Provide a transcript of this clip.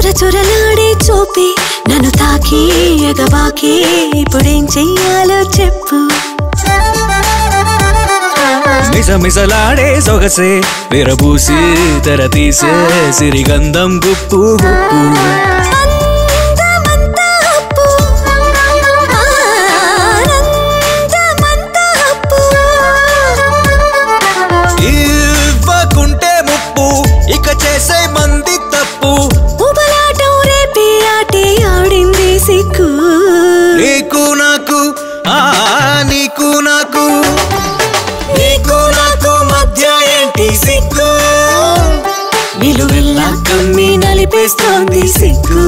చుర చురలాడే చూపి నన్ను తాకి ఎగబాకి. ఇప్పుడేం చెయ్యాలో చెప్పు. మిసమిసలాడే సొగసే విరబూసి తెర తీసే సిరిగంధం గుప్పు గుప్పు. నీకు నాకు. నీకు నాకు మధ్య ఏంటి సిగ్గు? నిలువెల్లా కమ్మి నలిపేస్తోంది సిగ్గు.